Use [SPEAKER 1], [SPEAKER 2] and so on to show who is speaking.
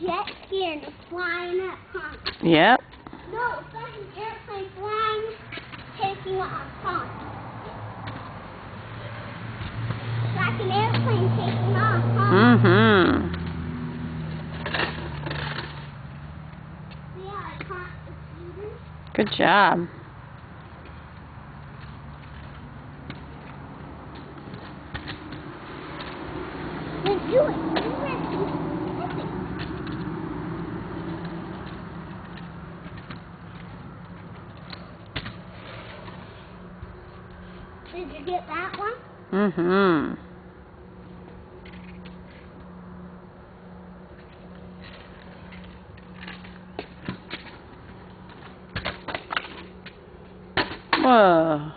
[SPEAKER 1] jet ski and flying up, huh?
[SPEAKER 2] Yep.
[SPEAKER 1] No, it's like an airplane flying, taking off, huh? It's like an airplane taking off, huh?
[SPEAKER 2] Mm-hmm.
[SPEAKER 1] See how I caught the students?
[SPEAKER 2] Good job.
[SPEAKER 1] Let's do it. Did you get that one?
[SPEAKER 2] Mm-hmm. Whoa.